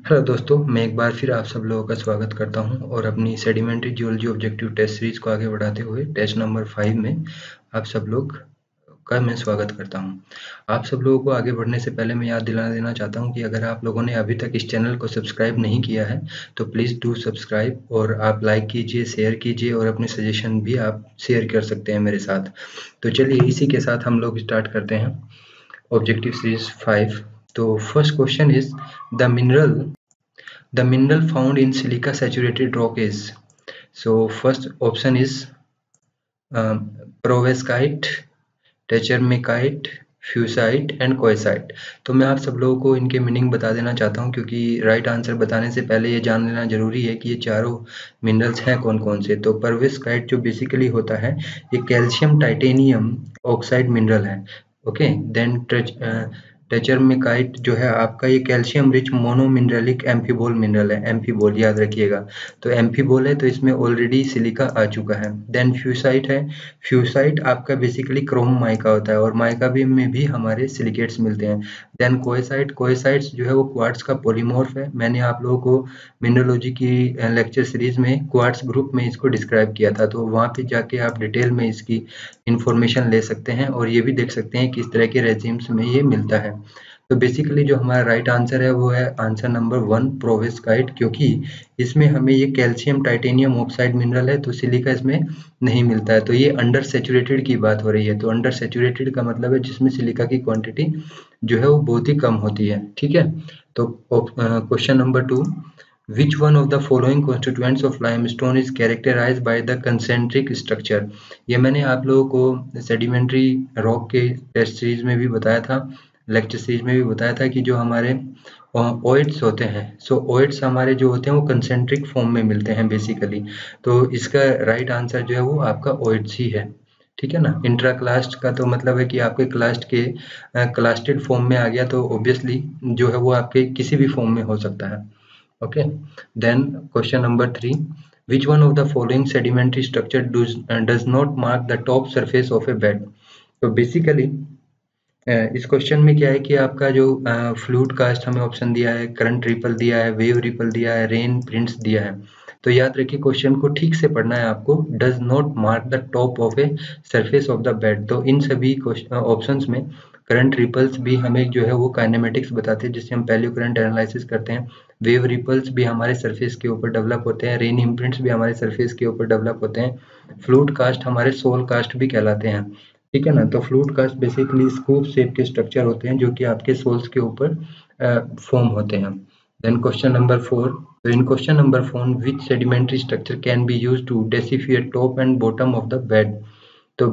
Hello दोस्तों, मैं एक बार फिर आप सब लोगों का स्वागत करता हूँ और अपनी sedimentary geology objective test series को आगे बढ़ाते हुए टेस्ट नंबर फाइव में आप सब लोग का मैं स्वागत करता हूँ। आप सब लोगों को आगे बढ़ने से पहले मैं याद दिलाना देना चाहता हूँ कि अगर आप लोगों ने अभी तक इस चैनल को सब्सक्राइब नहीं किया है तो प्लीज़ डू सब्सक्राइब और आप लाइक कीजिए शेयर कीजिए और अपने सजेशन भी आप शेयर कर सकते हैं मेरे साथ। तो चलिए इसी के साथ हम लोग स्टार्ट करते हैं। ऑब्जेक्टिव सीरीज़ फाइव तो first question is the mineral the mineral found in silica saturated rock is so first option is perovskite tschermakite fuchsite and coesite तो मैं आप सब लोगों को इनके मीनिंग बता देना चाहता हूँ क्योंकि राइट आंसर बताने से पहले ये जान लेना ज़रूरी है कि ये चारों मिनरल्स हैं कौन कौन से। तो परवेस्काइट जो बेसिकली होता है, ये कैल्शियम टाइटेनियम ऑक्साइड मिनरल है। ओके देन टेचरमेकाइट जो है आपका ये calcium rich monomineralic amphibole mineral है एम्फीबोल याद रखिएगा। तो एम्फीबोल है तो इसमें ऑलरेडी सिलिका आ चुका है। देन फ्यूसाइट है। फ्यूसाइट आपका बेसिकली क्रोम माइका होता है और माइका भी में भी हमारे सिलिकेट्स मिलते हैं। देन कोएसाइट कोएसाइट्स जो है वो क्वार्ट्स का पोलीमोर्फ है। मैंने आप लोगों को मिनरोलॉजी की लेक्चर सीरीज़ में क्वार्ट्स ग्रुप में इसको डिस्क्राइब किया था। तो वहाँ पे जाके आप डिटेल में इसकी इंफॉर्मेशन ले सकते हैं और ये भी देख सकते हैं किस तरह के रेजिम्स में ये मिलता है। तो बेसिकली जो हमारा राइट आंसर है, वो है आंसर नंबर वन प्रोवेस्काइट क्योंकि इसमें हमें ये कैल्शियम टाइटेनियम ऑक्साइड मिनरल है तो सिलिका इसमें नहीं मिलता है। तो ये अंडर सेचुरेटेड की बात हो रही है। तो अंडर सेचुरेटेड का मतलब है जिसमें सिलिका की क्वांटिटी जो है, वो बहुत ही कम होती है। ठीक है? तो question number two which one of the following constituents of limestone is characterized by the concentric structure? ये मैंने आप लोगों को सेडिमेंट्री रॉक के टेस्ट सीरीज़ में भी बताया था लेक्चर सीरीज़ में भी बताया था कि जो हमारे ओइड्स होते हैं सो so, ओइड्स हमारे जो होते हैं वो कंसेंट्रिक फॉर्म में मिलते हैं बेसिकली तो इसका राइट आंसर जो है वो आपका ओइड्स ही है ठीक है ना? इंट्रा क्लास्ट का तो मतलब है कि आपके क्लास्ट के क्लास्टेड फॉर्म में आ गया तो ऑब्वियसली जो है वो आपके किसी भी फॉर्म में हो सकता है। Okay then question number three which one of the following sedimentary structure does, uh, does not mark the top surface of a bed? तो बेसिकली इस क्वेश्चन में क्या है कि आपका जो फ्लूड कास्ट हमें ऑप्शन दिया है करंट रिपल दिया है वेव रिपल दिया है रेन प्रिंट्स दिया है। तो याद रखिए क्वेश्चन को ठीक से पढ़ना है आपको। Does not mark the top of a surface of the bed तो इन सभी ऑप्शंस में करंट रिपल्स भी हमें जो है वो काइनेमेटिक्स बताते हैं, जिससे हम पहले करंट एनालिसिस करते हैं। वेव रिपल्स भी हमारे सरफेस के ऊपर डेवलप होते हैं रेन इम्प्रिंट्स भी हमारे सरफेस के ऊपर डेवलप होते हैं। फ्लूट कास्ट हमारे सोल कास्ट भी कहलाते हैं, ठीक है ना? तो flute cast basically scoop shape के स्ट्रक्चर होते हैं, जो कि आपके सोल्स के ऊपर फॉर्म होते हैं। देन क्वेश्चन नंबर फोर तो in question number four which sedimentary structure can be use to decipher top and bottom of the bed तो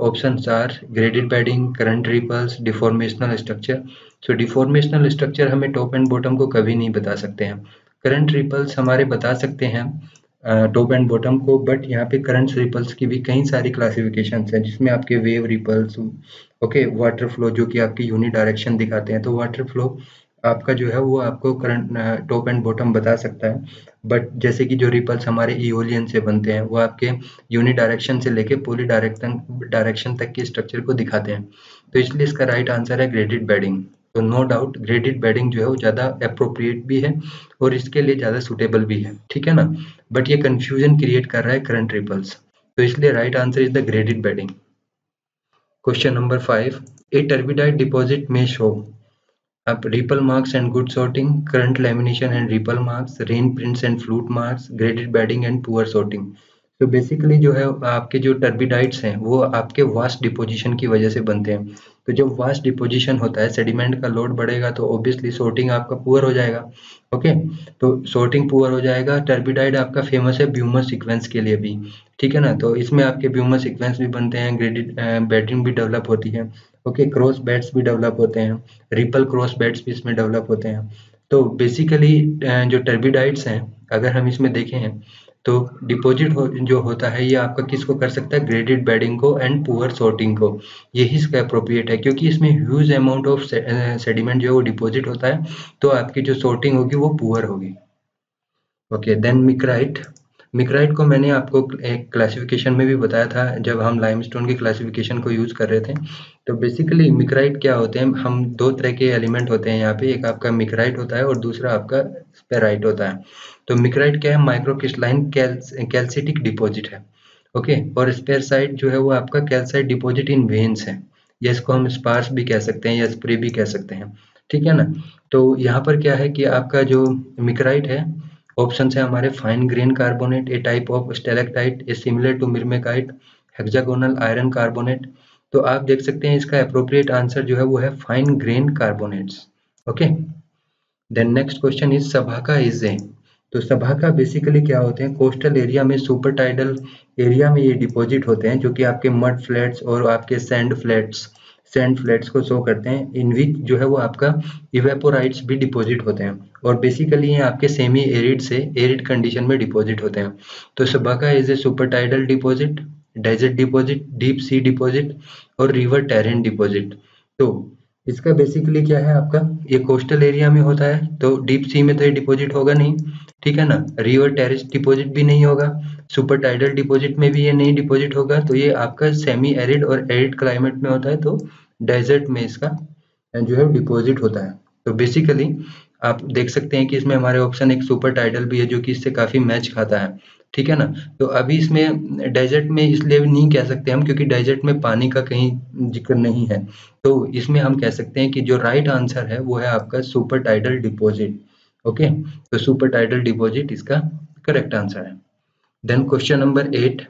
option are graded bedding current ripples deformational structure so deformational structure हमें top and bottom को कभी नहीं बता सकते हैं। Current ripples हमारे बता सकते हैं टॉप एंड बॉटम को बट यहाँ पे करंट रिपल्स की भी कई सारी क्लासिफिकेशन हैं, जिसमें आपके wave ripples okay water flow जो कि आपकी यूनि डायरेक्शन दिखाते हैं तो वाटर फ्लो आपका जो है वो आपको करंट टॉप एंड बॉटम बता सकता है। बट जैसे कि जो रिपल्स हमारे इोलियन से बनते हैं, वो आपके यूनि डायरेक्शन से लेके पोली डायरेक्शन डायरेक्शन तक के स्ट्रक्चर को दिखाते हैं। तो इसलिए इसका राइट आंसर है ग्रेडेड बेडिंग तो नो डाउट ग्रेडेड बेडिंग जो है वो ज़्यादा अप्रोप्रिएट भी है और इसके लिए ज़्यादा सुटेबल भी है। ठीक है ना? बट ये कंफ्यूजन क्रिएट कर रहा है करंट रिपल्स तो इसलिए right answer is the graded bedding question number five a turbidite deposit में शो अब ripple marks and good sorting current lamination and ripple marks rain prints and flute marks graded bedding and poor sorting. तो basically जो है, आपके जो टर्बिडाइट्स हैं, वो आपके वास्ट डिपोजिशन की वजह से बनते हैं। तो जब वास्ट डिपोजिशन होता है सेडिमेंट का लोड बढ़ेगा तो ऑब्वियसली सोर्टिंग आपका पुअर हो जाएगा। ओके तो सोर्टिंग पुअर हो जाएगा टर्बिडाइड आपका फ़ेमस है ब्यूमस सीक्वेंस के लिए भी। ठीक है ना? तो इसमें आपके ब्यूमस सीक्वेंस भी बनते हैं ग्रेडिड बैटरिंग भी डेवलप होती है। ओके क्रॉस बेड्स भी डेवलप होते हैं रिपल क्रॉस बेड्स भी इसमें डेवलप होते हैं। तो बेसिकली जो टर्बिडाइड्स हैं अगर हम इसमें देखें तो डिपॉजिट हो, जो होता है ये आपका किसको कर सकता है? ग्रेडेड बेडिंग को एंड पुअर सॉर्टिंग को। यही इसका अप्रोप्रिएट है क्योंकि इसमें ह्यूज अमाउंट ऑफ़ सेडिमेंट जो है वो डिपॉजिट होता है तो आपकी जो सॉर्टिंग होगी वो पुअर होगी। ओके देन मिक्राइट मिक्राइट को मैंने आपको एक क्लासिफिकेशन में भी बताया था, जब हम लाइमस्टोन के क्लासिफिकेशन को यूज़ कर रहे थे। तो बेसिकली मिक्राइट क्या होते हैं? हम दो तरह के एलिमेंट होते हैं यहाँ पे, एक आपका मिक्राइट होता है और दूसरा आपका स्पेराइट होता है। तो मिक्राइट क्या है? माइक्रोक्रिस्टलाइन कैल्सिटिक डिपॉजिट है। ओके और स्पेरसाइट जो है, वो आपका कैल्साइट डिपॉजिट इन वेन्स है। या इसको हम स्पार्स भी कह सकते हैं या स्प्रे भी कह सकते हैं। ठीक है ना? तो यहाँ पर क्या है कि आपका जो मिक्राइट है ऑप्शन है हमारे fine grain carbonate a type of stalactite a similar to myrmekite hexagonal iron carbonate तो आप देख सकते हैं इसका अप्रोप्रिएट आंसर जो है वो है fine grain carbonates okay then next question is सभा का इज़ ए तो सभा का बेसिकली क्या होते हैं? कोस्टल एरिया में सुपर टाइडल एरिया में ये डिपॉजिट होते हैं जो कि आपके मड फ्लैट्स और आपके सैंड फ्लैट्स सैंड फ्लैट्स को शो करते हैं। इन विच जो है वो आपका इवेपोराइट्स भी डिपॉजिट होते हैं। और बेसिकली ये आपके सेमी एरिड से एरिड कंडीशन में डिपॉजिट होते हैं। तो sabkha is a super tidal deposit desert deposit deep sea deposit और रिवर टेरेन डिपॉजिट तो इसका बेसिकली क्या है आपका? ये कोस्टल एरिया में होता है तो डीप सी में तो ये डिपॉजिट होगा नहीं, ठीक है ना? रिवर टेरिस डिपॉजिट भी नहीं होगा सुपर टाइडल डिपॉजिट में भी ये नहीं डिपॉजिट होगा तो ये आपका सेमी एरिड और एरिड क्लाइमेट में होता है तो डेजर्ट में इसका जो है डिपॉजिट होता है। तो बेसिकली आप देख सकते हैं कि इसमें हमारे ऑप्शन एक सुपर टाइटल भी है जो कि इससे काफ़ी मैच खाता है। ठीक है ना? तो अभी इसमें डेजर्ट में इसलिए भी नहीं कह सकते हम क्योंकि डेजर्ट में पानी का कहीं ज़िक्र नहीं है। तो इसमें हम कह सकते हैं कि जो राइट आंसर है, वो है आपका सुपर टाइडल डिपोजिट ओके तो सुपर टाइडल डिपोजिट इसका करेक्ट आंसर है। Then question number eight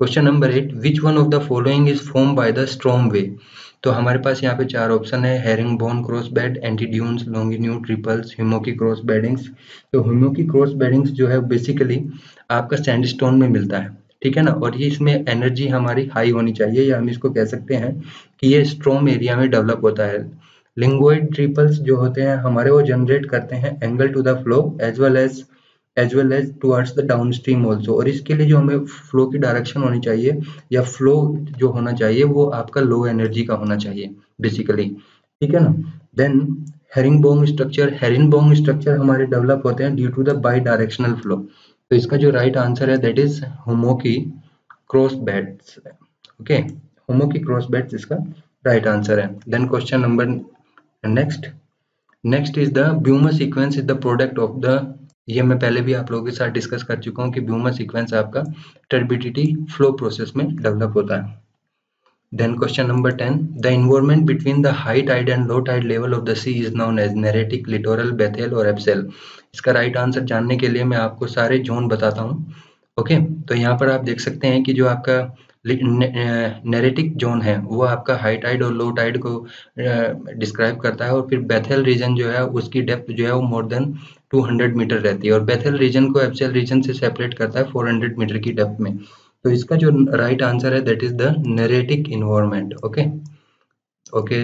question number eight which one of the following is form by the storm wave तो हमारे पास यहाँ पे चार ऑप्शन है herring bone cross bed antidunes longitudinal ripples hummocky cross beddings तो hummocky cross weddings जो है बेसिकली आपका सैंडस्टोन में मिलता है, ठीक है ना? और ये इसमें एनर्जी हमारी हाई होनी चाहिए, या हम इसको कह सकते हैं कि ये स्ट्रॉम एरिया में डेवलप होता है। लिंगोइड ट्रिपल्स जो होते हैं, हमारे वो जनरेट करते हैं angle to the flow as well as as well as towards the downstream also और इसके लिए जो हमें फ्लो की डायरेक्शन होनी चाहिए या फ्लो जो होना चाहिए, वो आपका लो एनर्जी का होना चाहिए बेसिकली ठीक है ना? Then herring bone structure herring bone structure हमारे डेवलप होते हैं due to the bidirectional flow तो इसका जो राइट right आंसर है that is hummocky cross beds okay hummocky cross beds इसका राइट right आंसर है. Then question number next next is the Bouma sequence is the product of the ये मैं पहले भी आप लोगों के साथ डिस्कस कर चुका हूँ कि ब्यूमर सीक्वेंस आपका टर्बिडिटी फ्लो प्रोसेस में डेवलप होता है then question number ten the environment between the high tide and low tide level of the sea is known as neritic littoral bathyal और एप्सेल इसका राइट right आंसर जानने के लिए मैं आपको सारे जोन बताता हूँ ओके okay? तो यहाँ पर आप देख सकते हैं कि जो आपका नेरेटिक जोन है, वो आपका हाई टाइड और लो टाइड को डिस्क्राइब करता है और फिर बेथेल रीजन जो है, उसकी डेप्थ जो है वो मोर देन 200 मीटर रहती है और बेथेल रीजन को एप्सल रीजन से सेपरेट करता है 400 मीटर की डेप्थ में। तो इसका जो राइट right आंसर है that is the neritic environment okay okay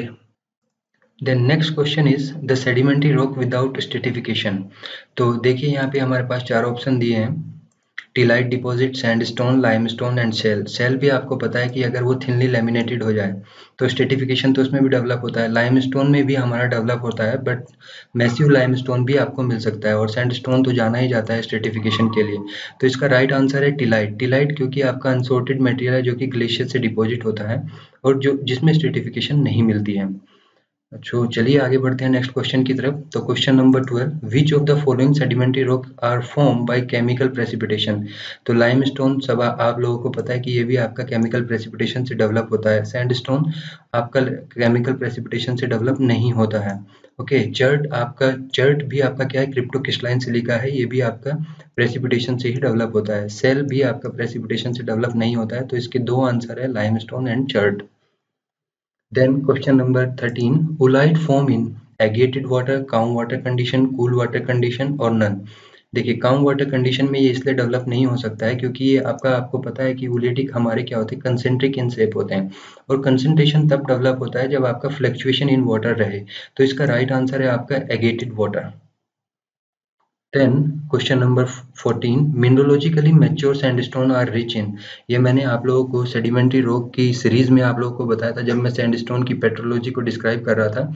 then next question is the sedimentary rock without stratification तो देखिए, यहाँ पे हमारे पास चार ऑप्शन दिए हैं। Tillite deposit, sandstone, limestone and shale shale भी आपको पता है कि अगर वो थिनली लेमिनेटेड हो जाए तो स्टेटिफिकेशन तो उसमें भी डेवलप होता है। लाइमस्टोन में भी हमारा डेवलप होता है बट मैसिव लाइमस्टोन भी आपको मिल सकता है, और सैंडस्टोन तो जाना ही जाता है स्टेटिफिकेशन के लिए। तो इसका राइट आंसर है टिलाइट। टिलाइट क्योंकि आपका अनसोर्टेड मटेरियल है, जो कि ग्लेशियर से डिपॉजिट होता है, और जो, जिसमें स्टेटिफिकेशन नहीं मिलती है। अच्छा चलिए आगे बढ़ते हैं नेक्स्ट क्वेश्चन की तरफ़। तो question number twelve which of the following sedimentary rock are form by chemical precipitation तो लाइम स्टोन सब आप लोगों को पता है कि ये भी आपका केमिकल प्रेसिपिटेशन से डेवलप होता है। सैंड स्टोन आपका केमिकल प्रेसिपिटेशन से डेवलप नहीं होता है। ओके चर्ट आपका चर्ट भी आपका क्या है? क्रिप्टो क्रिस्टलाइन सिलिका है। ये भी आपका प्रेसिपिटेशन से ही डेवलप होता है। सेल भी आपका प्रेसिपिटेशन से डेवलप नहीं होता है। तो इसके दो आंसर है lime and chert Then question number 13. Oolite form in agiated water, calm water condition, cool water condition और none. देखिए काम वाटर कंडीशन में ये इसलिए डेवलप नहीं हो सकता है क्योंकि ये आपका आपको पता है कि उलेटिक हमारे क्या होते हैं कंसेंट्रिक इन शेप होते हैं और कंसेंट्रेशन तब डेवलप होता है जब आपका फ्लक्चुएशन इन वाटर रहे तो इसका राइट right आंसर है आपका agitated water then question number 14 mineralogically mature sandstone are rich in ये मैंने आप लोगों को सेडिमेंट्री रॉक की सीरीज़ में आप लोगों को बताया था जब मैं सैंडस्टोन की पेट्रोलॉजी को डिस्क्राइब कर रहा था।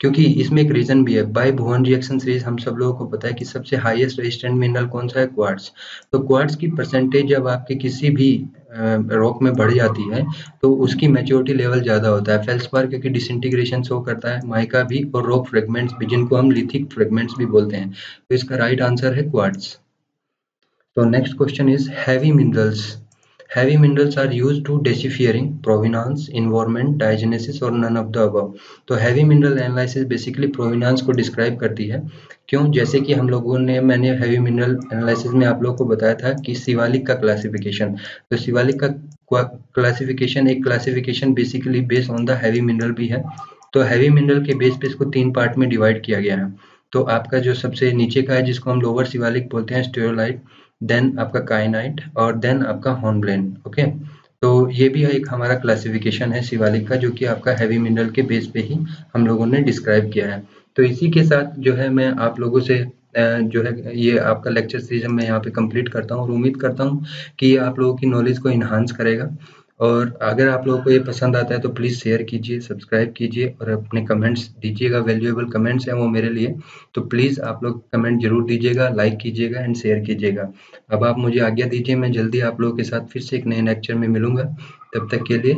क्योंकि इसमें एक रीजन भी है। बाय भुवन रिएक्शन सीरीज़ हम सब लोगों को पता है कि सबसे हाईएस्ट रेजिस्टेंट मिनरल कौन सा है? क्वार्ट्स तो क्वार्ट्स की परसेंटेज जब आपके किसी भी रॉक में बढ़ जाती है तो उसकी मेच्योरिटी लेवल ज़्यादा होता है। फेल्सपार क्योंकि डिसइंटीग्रेशन शो करता है माइका भी और रॉक फ्रेगमेंट्स भी, जिनको हम लिथिक फ्रेगमेंट्स भी बोलते हैं। तो इसका राइट आंसर है क्वार्ट्स तो next question is heavy minerals heavy minerals are use to deciphering provenance environment diagenesis और नन ऑफ़ द अबव तो heavy mineral analysis basically provenance को डिस्क्राइब करती है। क्यों? जैसे कि हम लोगों ने, मैंने heavy mineral analysis में आप लोगों को बताया था कि शिवालिक का classification तो शिवालिक का क्लासिफिकेशन एक classification basically based on the heavy mineral भी है। तो हैवी मिनरल के बेस पे इसको तीन पार्ट में डिवाइड किया गया है। तो आपका जो सबसे नीचे का है, जिसको हम लोअर शिवालिक बोलते हैं स्टेरोलाइट देन आपका काइनाइट और देन आपका हॉर्नब्लेन ओके तो ये भी एक हमारा क्लासिफिकेशन है शिवालिक का, जो कि आपका हैवी मिनरल के बेस पे ही हम लोगों ने डिस्क्राइब किया है। तो इसी के साथ जो है मैं आप लोगों से जो है ये आपका लेक्चर सीरीज़ मैं यहाँ पे कंप्लीट करता हूँ और उम्मीद करता हूँ कि ये आप लोगों की नॉलेज को इन्हांस करेगा। और अगर आप लोगों को ये पसंद आता है तो प्लीज़ शेयर कीजिए सब्सक्राइब कीजिए और अपने कमेंट्स दीजिएगा वैल्यूएबल कमेंट्स हैं वो मेरे लिए। तो प्लीज़ आप लोग कमेंट ज़रूर दीजिएगा लाइक कीजिएगा एंड शेयर कीजिएगा। अब आप मुझे आज्ञा दीजिए, मैं जल्दी आप लोगों के साथ फिर से एक नए लेक्चर में मिलूँगा। तब तक के लिए